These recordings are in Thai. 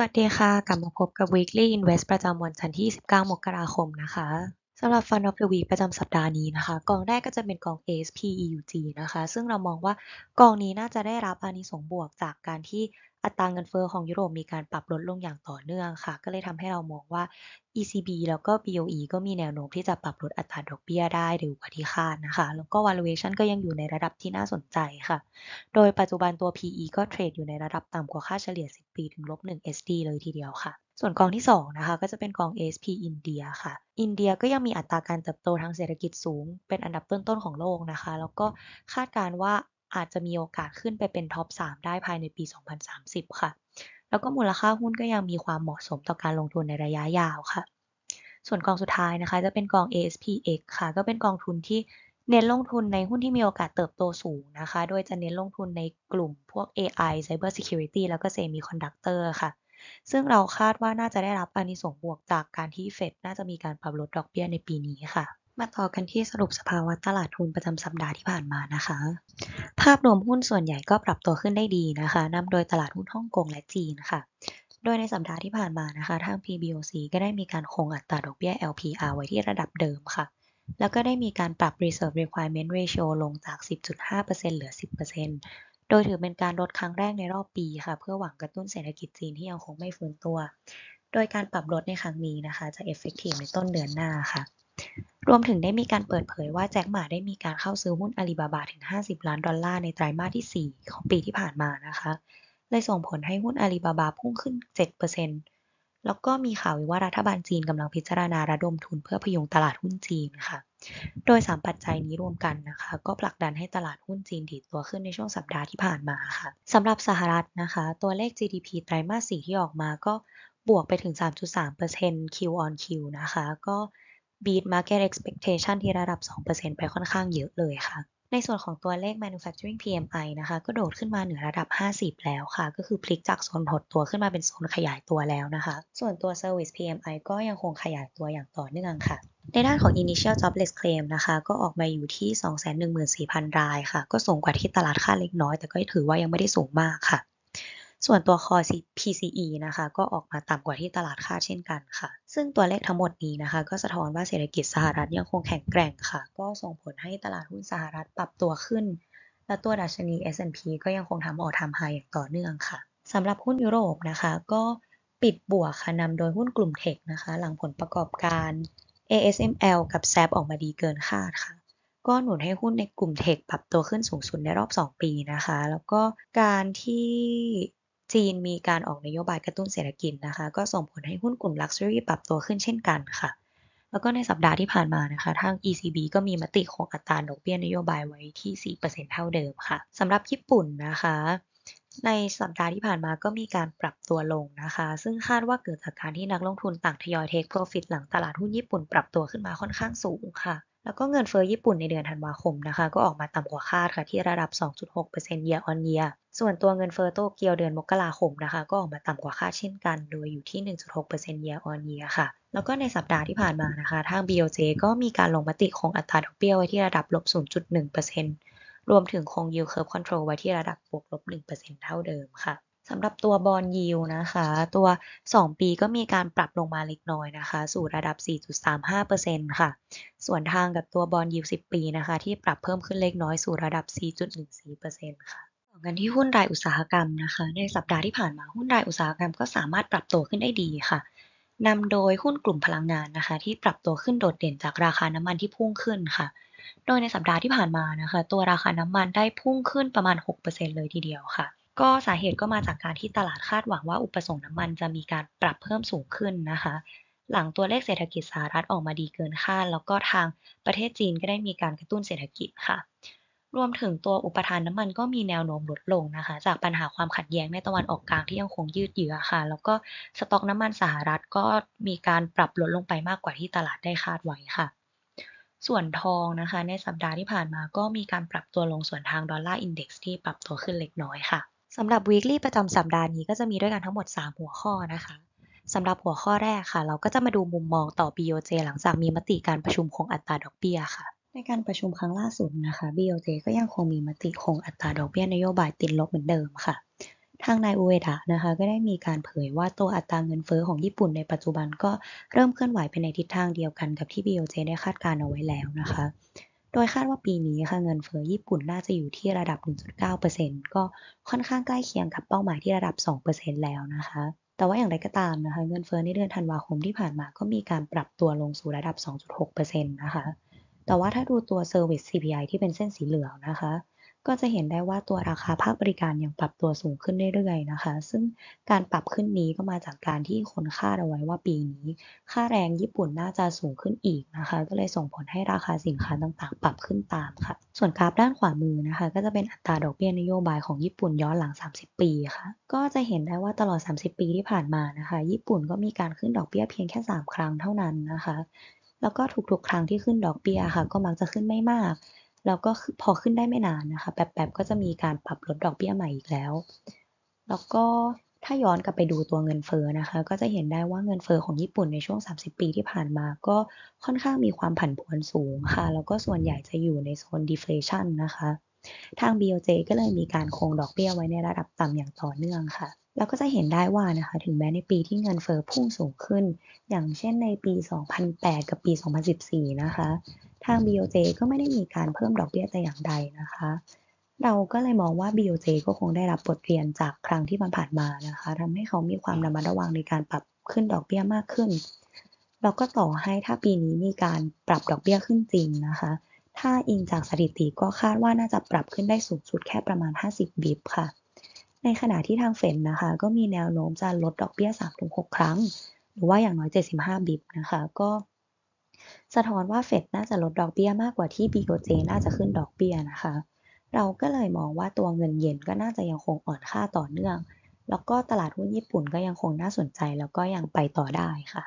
สวัสดีค่ะ กลับมาพบกับ Weekly Invest ประจำวันจันทร์ที่ 29 มกราคมนะคะ สำหรับ Fund of the Week ประจำสัปดาห์นี้นะคะ กองแรกก็จะเป็นกอง ASP EUG นะคะ ซึ่งเรามองว่ากองนี้น่าจะได้รับอานิสงส์บวกจากการที่อัตราเงินเฟ้อของยุโรปมีการปรับลดลงอย่างต่อเนื่องค่ะ ก็เลยทำให้เรามองว่า ECB แล้วก็ BOE ก็มีแนวโน้มที่จะปรับลดอัตราดอกเบี้ยได้เร็วกว่าที่คาดนะคะ แล้วก็ valuation ก็ยังอยู่ในระดับที่น่าสนใจค่ะ โดยปัจจุบันตัว PE ก็เทรดอยู่ในระดับต่ำกว่าค่าเฉลี่ย 10 ปีถึงลบ1 SD เลยทีเดียวค่ะ ส่วนกองที่2นะคะก็จะเป็นกอง ASP อินเดียค่ะ อินเดียก็ยังมีอัตราการเติบโตทางเศรษฐกิจสูง เป็นอันดับต้นๆของโลกนะคะ แล้วก็คาดการว่าอาจจะมีโอกาสขึ้นไปเป็นท็อป 3 ได้ภายในปี 2030 ค่ะ แล้วก็มูลค่าหุ้นก็ยังมีความเหมาะสมต่อการลงทุนในระยะยาวค่ะ ส่วนกองสุดท้ายนะคะจะเป็นกอง ASPX ค่ะ ก็เป็นกองทุนที่เน้นลงทุนในหุ้นที่มีโอกาสเติบโตสูงนะคะ โดยจะเน้นลงทุนในกลุ่มพวก AI Cyber Security แล้วก็ Semiconductor ค่ะ ซึ่งเราคาดว่าน่าจะได้รับอานิสงส์บวกจากการที่เฟดน่าจะมีการปรับลดดอกเบี้ยในปีนี้ค่ะ มาต่อกันที่สรุปสภาวะตลาดทุนประจำสัปดาห์ที่ผ่านมานะคะ ภาพรวมหุ้นส่วนใหญ่ก็ปรับตัวขึ้นได้ดีนะคะนำโดยตลาดหุ้นฮ่องกงและจีนค่ะโดยในสัปดาห์ที่ผ่านมานะคะ ทาง PBOC ก็ได้มีการคงอัตราดอกเบี้ย LPR ไว้ที่ระดับเดิมค่ะ แล้วก็ได้มีการปรับ Reserve Requirement Ratio ลงจาก 10.5%เหลือ 10% โดยถือเป็นการลดครั้งแรกในรอบปีค่ะ เพื่อหวังกระตุ้นเศรษฐกิจจีนที่ยังคงไม่ฟื้นตัว โดยการปรับลดในครั้งนี้นะคะ จะ effective ในต้นเดือนหน้าค่ะ รวมถึงได้มีการเปิดเผยว่าแจ็คหมาได้มีการเข้าซื้อหุ้นอาลีบาบาถึง 50 ล้านดอลลาร์ในไตรมาสที่ 4 ของปีที่ผ่านมานะคะ เลยส่งผลให้หุ้นอาลีบาบาพุ่งขึ้น 7%แล้วก็มีข่าวว่ารัฐบาลจีนกำลังพิจารณาระดมทุนเพื่อพยุงตลาดหุ้นจีนค่ะ โดย 3 ปัจจัยนี้รวมกันนะคะ ก็ผลักดันให้ตลาดหุ้นจีนดีดตัวขึ้นในช่วงสัปดาห์ที่ผ่านมาค่ะสำหรับสหรัฐนะคะ ตัวเลข GDP ไตรมาส 4 ที่ออกมาก็บวกไปถึง 3.3% Q on Q นะคะ ก็ beat market expectation ที่ระดับ 2%ไปค่อนข้างเยอะเลยค่ะในส่วนของตัวเลข manufacturing PMI นะคะ ก็โดดขึ้นมาเหนือระดับ 50 แล้วค่ะ ก็คือพลิกจากโซนหดตัวขึ้นมาเป็นโซนขยายตัวแล้วนะคะ ส่วนตัว service PMI ก็ยังคงขยายตัวอย่างต่อเนื่องค่ะ ในด้านของ initial jobless claim นะคะก็ออกมาอยู่ที่ 214,000 รายค่ะ ก็สูงกว่าที่ตลาดคาดเล็กน้อย แต่ก็ถือว่ายังไม่ได้สูงมากค่ะ ส่วนตัว core PCE นะคะ ก็ออกมาต่ำกว่าที่ตลาดคาดเช่นกันค่ะ ซึ่งตัวเลขทั้งหมดนี้นะคะ ก็สะท้อนว่าเศรษฐกิจสหรัฐยังคงแข็งแกร่งค่ะ ก็ส่งผลให้ตลาดหุ้นสหรัฐปรับตัวขึ้น และตัวดัชนี S&P ก็ยังคงทำออทำไฮอย่างต่อเนื่องค่ะสำหรับหุ้นยุโรปนะคะ ก็ปิดบวกค่ะนำโดยหุ้นกลุ่มเทคนะคะ หลังผลประกอบการ ASML กับ SAP ออกมาดีเกินคาดค่ะ ก็หนุนให้หุ้นในกลุ่มเทคปรับตัวขึ้นสูงสุดในรอบ 2 ปีนะคะ แล้วก็การที่จีนมีการออกนโยบายกระตุ้นเศรษฐกิจนะคะ ก็ส่งผลให้หุ้นกลุ่ม Luxury ปรับตัวขึ้นเช่นกันค่ะ แล้วก็ในสัปดาห์ที่ผ่านมานะคะ ทาง ECB ก็มีมติคงอัตราดอกเบี้ยนโยบายไว้ที่ 4%เท่าเดิมค่ะสำหรับญี่ปุ่นนะคะ ในสัปดาห์ที่ผ่านมาก็มีการปรับตัวลงนะคะ ซึ่งคาดว่าเกิดจากการที่นักลงทุนต่างทยอยเทคโปรฟิตหลังตลาดหุ้นญี่ปุ่นปรับตัวขึ้นมาค่อนข้างสูงค่ะ แล้วก็เงินเฟ้อญี่ปุ่นในเดือนธันวาคมนะคะ ก็ออกมาต่ำกว่าคาดค่ะที่ระดับ 2.6% year on year ส่วนตัวเงินเฟ้อโตเกียวเดือนมกราคมนะคะ ก็ออกมาต่ำกว่าคาดเช่นกัน โดยอยู่ที่ 1.6% year on year ค่ะ แล้วก็ในสัปดาห์ที่ผ่านมานะคะ ทาง BOJ ก็มีการลงมติคงอัตราดอกเบี้ยไว้ที่ระดับลบ0.1% รวมถึงคง yield curve control ไว้ที่ระดับบวกลบ1%เท่าเดิมค่ะสำหรับตัวบอลยิวนะคะ ตัว 2 ปีก็มีการปรับลงมาเล็กน้อยนะคะ สู่ระดับ 4.35%ค่ะ ส่วนทางกับตัวบอลยิว 10 ปีนะคะ ที่ปรับเพิ่มขึ้นเล็กน้อยสู่ระดับ 4.14%ค่ะกันที่หุ้นรายอุตสาหกรรมนะคะ ในสัปดาห์ที่ผ่านมาหุ้นรายอุตสาหกรรมก็สามารถปรับตัวขึ้นได้ดีค่ะนำโดยหุ้นกลุ่มพลังงานนะคะ ที่ปรับตัวขึ้นโดดเด่นจากราคาน้ำมันที่พุ่งขึ้นค่ะ โดยในสัปดาห์ที่ผ่านมานะคะ ตัวราคาน้ำมันได้พุ่งขึ้นประมาณ 6%เลยทีเดียวค่ะ ก็สาเหตุก็มาจากการที่ตลาดคาดหวังว่าอุปสงค์น้ำมันจะมีการปรับเพิ่มสูงขึ้นนะคะ หลังตัวเลขเศรษฐกิจสหรัฐออกมาดีเกินคาดแล้วก็ทางประเทศจีนก็ได้มีการกระตุ้นเศรษฐกิจค่ะรวมถึงตัวอุปทานน้ำมันก็มีแนวโน้มลดลงนะคะ จากปัญหาความขัดแย้งในตะวันออกกลางที่ยังคงยืดเยื้อค่ะ แล้วก็สต็อกน้ำมันสหรัฐก็มีการปรับลดลงไปมากกว่าที่ตลาดได้คาดไว้ค่ะ ส่วนทองนะคะในสัปดาห์ที่ผ่านมาก็มีการปรับตัวลงส่วนทางดอลลาร์อินเด็กซ์ที่ปรับตัวขึ้นเล็กน้อยค่ะสำหรับ weekly ประจำสัปดาห์นี้ก็จะมีด้วยกันทั้งหมด 3 หัวข้อนะคะสำหรับหัวข้อแรกค่ะ เราก็จะมาดูมุมมองต่อ BOJ หลังจากมีมติการประชุมคงอัตราดอกเบี้ยค่ะ ในการประชุมครั้งล่าสุดนะคะ BOJ ก็ยังคงมีมติคงอัตราดอกเบี้ยนโยบายติดลบเหมือนเดิมค่ะ ทางนายอุเอดะนะคะก็ได้มีการเผยว่าตัวอัตราเงินเฟ้อของญี่ปุ่นในปัจจุบันก็เริ่มเคลื่อนไหวไปในทิศทางเดียวกันกับที่ BOJ ได้คาดการณ์เอาไว้แล้วนะคะ โดยคาดว่าปีนี้ค่ะเงินเฟ้อญี่ปุ่นน่าจะอยู่ที่ระดับ 1.9%ก็ค่อนข้างใกล้เคียงกับเป้าหมายที่ระดับ 2%แล้วนะคะแต่ว่าอย่างไรก็ตามนะคะเงินเฟ้อในเดือนธันวาคมที่ผ่านมาก็มีการปรับตัวลงสู่ระดับ 2.6%นะคะ แต่ว่าถ้าดูตัว Service CPI ที่เป็นเส้นสีเหลืองนะคะ ก็จะเห็นได้ว่าตัวราคาภาคบริการยังปรับตัวสูงขึ้นเรื่อยๆนะคะ ซึ่งการปรับขึ้นนี้ก็มาจากการที่คนคาดเอาไว้ว่าปีนี้ ค่าแรงญี่ปุ่นน่าจะสูงขึ้นอีกนะคะ ก็เลยส่งผลให้ราคาสินค้าต่างๆ ปรับขึ้นตามค่ะ ส่วนกราฟด้านขวามือนะคะ ก็จะเป็นอัตราดอกเบี้ยนโยบายของญี่ปุ่นย้อนหลัง 30 ปีค่ะ ก็จะเห็นได้ว่าตลอด 30 ปีที่ผ่านมานะคะ ญี่ปุ่นก็มีการขึ้นดอกเบี้ยเพียงแค่ 3 ครั้งเท่านั้นนะคะ แล้วก็ทุกๆ ครั้งที่ขึ้นดอกเบี้ยค่ะ ก็มักจะขึ้นไม่มาก แล้วก็พอขึ้นได้ไม่นานนะคะแป๊บๆก็จะมีการปรับลดดอกเบี้ยใหม่อีกแล้ว แล้วก็ถ้าย้อนกลับไปดูตัวเงินเฟ้อนะคะ ก็จะเห็นได้ว่าเงินเฟ้อของญี่ปุ่นในช่วง 30 ปีที่ผ่านมาก็ค่อนข้างมีความผันผวนสูงค่ะ แล้วก็ส่วนใหญ่จะอยู่ในโซน deflation นะคะ ทาง BOJ ก็เลยมีการคงดอกเบี้ยไว้ในระดับต่ำอย่างต่อเนื่องค่ะ แล้วก็จะเห็นได้ว่านะคะ ถึงแม้ในปีที่เงินเฟ้อพุ่งสูงขึ้น อย่างเช่นในปี 2008 กับปี 2014 นะคะ ทาง BOJ ก็ไม่ได้มีการเพิ่มดอกเบี้ยแต่อย่างใดนะคะ เราก็เลยมองว่า BOJ ก็คงได้รับบทเรียนจากครั้งที่มันผ่านมานะคะทำให้เขามีความระมัดระวังในการปรับขึ้นดอกเบี้ยมากขึ้นแล้วก็ต่อให้ถ้าปีนี้มีการปรับดอกเบี้ยขึ้นจริงนะคะ ถ้าอิงจากสถิติก็คาดว่าน่าจะปรับขึ้นได้สูงสุดแค่ประมาณ 50 บิบค่ะ ในขณะที่ทางเฟดนะคะ ก็มีแนวโน้มจะลดดอกเบี้ย 3-6 ครั้ง หรือว่าอย่างน้อย 75 บิบนะคะ ก็สะท้อนว่าเฟดน่าจะลดดอกเบี้ยมากกว่าที่ BOJ น่าจะขึ้นดอกเบี้ยนะคะ เราก็เลยมองว่าตัวเงินเยนก็น่าจะยังคงอ่อนค่าต่อเนื่อง แล้วก็ตลาดหุ้นญี่ปุ่นก็ยังคงน่าสนใจแล้วก็ยังไปต่อได้ค่ะ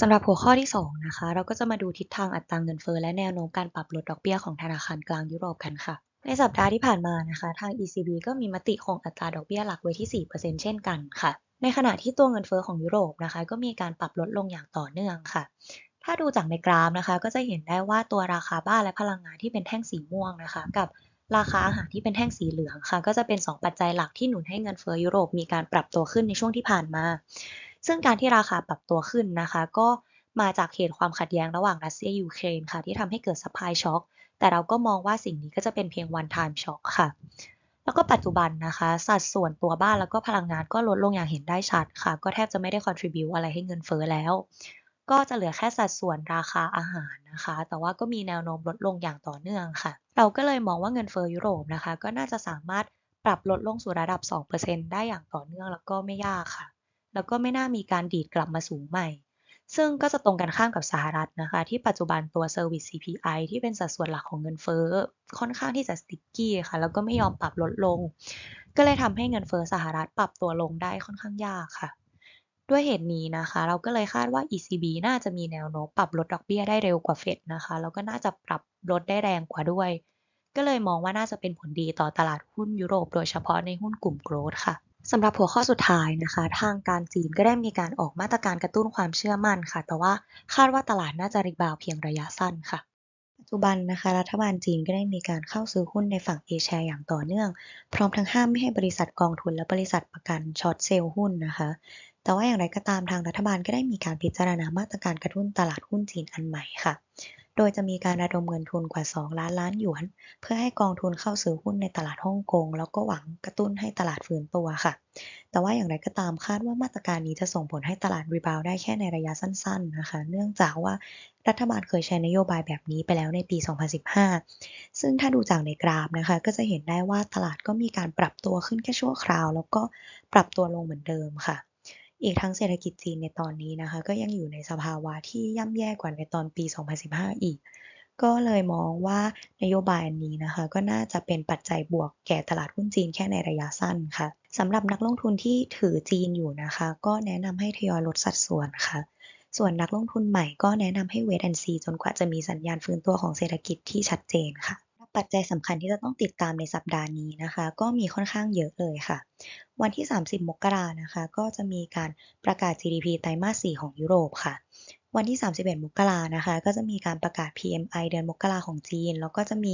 สำหรับหัวข้อที่ 2 นะคะ เราก็จะมาดูทิศทางอัตราเงินเฟ้อและแนวโน้มการปรับลดดอกเบี้ยของธนาคารกลางยุโรปกันค่ะ ในสัปดาห์ที่ผ่านมานะคะ ทาง ECB ก็มีมติคงอัตราดอกเบี้ยหลักไว้ที่ 4%เช่นกันค่ะ ในขณะที่ตัวเงินเฟ้อของยุโรปนะคะ ก็มีการปรับลดลงอย่างต่อเนื่องค่ะ ถ้าดูจากในกราฟนะคะ ก็จะเห็นได้ว่าตัวราคาบ้านและพลังงานที่เป็นแท่งสีม่วงนะคะ กับราคาอาหารที่เป็นแท่งสีเหลืองค่ะ ก็จะเป็น 2 ปัจจัยหลักที่หนุนให้เงินเฟ้อยุโรปมีการปรับตัวขึ้นในช่วงที่ผ่านมา ซึ่งการที่ราคาปรับตัวขึ้นนะคะ ก็มาจากเหตุความขัดแย้งระหว่างรัสเซียยูเครนค่ะ ที่ทำให้เกิด supply shock แต่เราก็มองว่าสิ่งนี้ก็จะเป็นเพียง one-time shock ค่ะ แล้วก็ปัจจุบันนะคะ สัดส่วนตัวบ้านแล้วก็พลังงานก็ลดลงอย่างเห็นได้ชัดค่ะ ก็แทบจะไม่ได้ contribute อะไรให้เงินเฟ้อแล้ว ก็จะเหลือแค่สัดส่วนราคาอาหารนะคะ แต่ว่าก็มีแนวโน้มลดลงอย่างต่อเนื่องค่ะ เราก็เลยมองว่าเงินเฟ้อยุโรปนะคะ ก็น่าจะสามารถปรับลดลงสู่ระดับ 2%ได้อย่างต่อเนื่องแล้วก็ไม่ยากค่ะ แล้วก็ไม่น่ามีการดีดกลับมาสูงใหม่ ซึ่งก็จะตรงกันข้ามกับสหรัฐนะคะ ที่ปัจจุบันตัว Service CPI ที่เป็นสัดส่วนหลักของเงินเฟ้อค่อนข้างที่จะสติ๊กกี้ค่ะ แล้วก็ไม่ยอมปรับลดลง ก็เลยทำให้เงินเฟ้อสหรัฐปรับตัวลงได้ค่อนข้างยากค่ะ ด้วยเหตุนี้นะคะ เราก็เลยคาดว่า ECB น่าจะมีแนวโน้มปรับลดดอกเบี้ยได้เร็วกว่าเฟดนะคะ แล้วก็น่าจะปรับลดได้แรงกว่าด้วย ก็เลยมองว่าน่าจะเป็นผลดีต่อตลาดหุ้นยุโรป โดยเฉพาะในหุ้นกลุ่ม growth ค่ะ สำหรับหัวข้อสุดท้ายนะคะ ทางการจีนก็ได้มีการออกมาตรการกระตุ้นความเชื่อมั่นค่ะ แต่ว่าคาดว่าตลาดน่าจะ rebound เพียงระยะสั้นค่ะปัจจุบันนะคะรัฐบาลจีนก็ได้มีการเข้าซื้อหุ้นในฝั่งเอเชียอย่างต่อเนื่อง พร้อมทั้งห้ามไม่ให้บริษัทกองทุนและบริษัทประกัน short sell หุ้นนะคะ แต่ว่าอย่างไรก็ตามทางรัฐบาลก็ได้มีการพิจารณามาตรการกระตุ้นตลาดหุ้นจีนอันใหม่ค่ะ โดยจะมีการระดมเงินทุนกว่า 2 ล้านล้านหยวน เพื่อให้กองทุนเข้าซื้อหุ้นในตลาดฮ่องกง แล้วก็หวังกระตุ้นให้ตลาดฟื้นตัวค่ะ แต่ว่าอย่างไรก็ตามคาดว่ามาตรการนี้จะส่งผลให้ตลาด rebound ได้แค่ในระยะสั้น ๆ นะคะ เนื่องจากว่ารัฐบาลเคยใช้นโยบายแบบนี้ไปแล้วในปี 2015 ซึ่งถ้าดูจากในกราฟนะคะ ก็จะเห็นได้ว่าตลาดก็มีการปรับตัวขึ้นแค่ชั่วคราว แล้วก็ปรับตัวลงเหมือนเดิมค่ะ อีกทั้งเศรษฐกิจจีนในตอนนี้นะคะ ก็ยังอยู่ในสภาวะที่ย่ำแย่กว่าในตอนปี 2015 อีก ก็เลยมองว่านโยบายอันนี้นะคะ ก็น่าจะเป็นปัจจัยบวกแก่ตลาดหุ้นจีนแค่ในระยะสั้นค่ะสำหรับนักลงทุนที่ถือจีนอยู่นะคะ ก็แนะนำให้ทยอยลดสัดส่วนค่ะส่วนนักลงทุนใหม่ก็แนะนำให้เวทแอนซีจนกว่าจะมีสัญญาณฟื้นตัวของเศรษฐกิจที่ชัดเจนค่ะ ปัจจัยสำคัญที่จะต้องติดตามในสัปดาห์นี้นะคะ ก็มีค่อนข้างเยอะเลยค่ะ วันที่ 30 มกรานะคะ ก็จะมีการประกาศ GDP ไตรมาส 4 ของยุโรปค่ะ วันที่ 31 มกรานะคะ ก็จะมีการประกาศ PMI เดือนมกราของจีน แล้วก็จะมี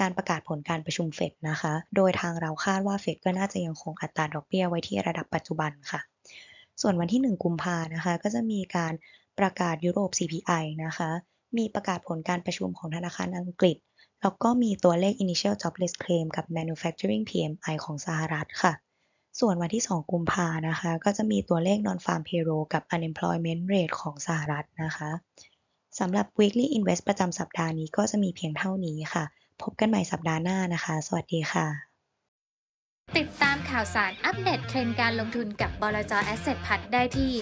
การประกาศผลการประชุมเฟดนะคะ โดยทางเราคาดว่าเฟดก็น่าจะยังคงอัตราดอกเบี้ยไว้ที่ระดับปัจจุบันค่ะ ส่วนวันที่ 1 กุมภานะคะ ก็จะมีการประกาศยุโรป CPI นะคะ มีประกาศผลการประชุมของธนาคารอังกฤษ แล้วก็มีตัวเลข Initial Jobless Claim กับ Manufacturing PMI ของสหรัฐค่ะ ส่วนวันที่ 2 กุมภานะคะ ก็จะมีตัวเลข Non-Farm Payroll กับ Unemployment Rate ของสหรัฐนะคะสำหรับ Weekly Invest ประจำสัปดาห์นี้ก็จะมีเพียงเท่านี้ค่ะ พบกันใหม่สัปดาห์หน้านะคะ สวัสดีค่ะ ติดตามข่าวสารอัปเดตเทรนด์การลงทุนกับบลจ Asset Plus ได้ที่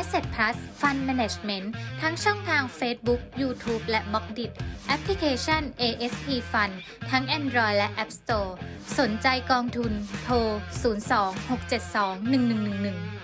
Asset Plus Fund Management ทั้งช่องทาง Facebook, YouTube และ b ล็อกดิแอปพลิเคชัน ASP Fund ทั้ง Android และ App Store สนใจกองทุน โทร 02 672 1111